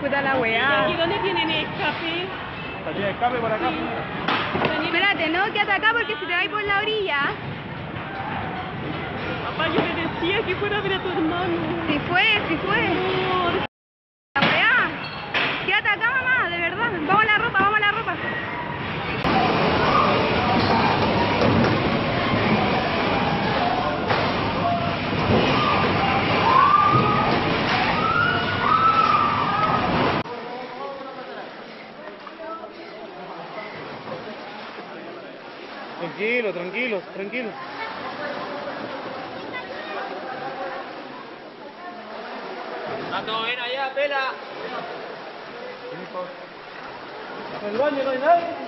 Puta la weá. ¿Y dónde tienen escape? Salida de escape por acá. Espérate, no, quédate acá porque si te vais por la orilla. Papá, yo te decía que fuera a ver a tu hermano. Si sí fue, si sí fue. Tranquilo, tranquilo, tranquilo. ¿Está todo bien allá, pela? En el baño no hay nadie.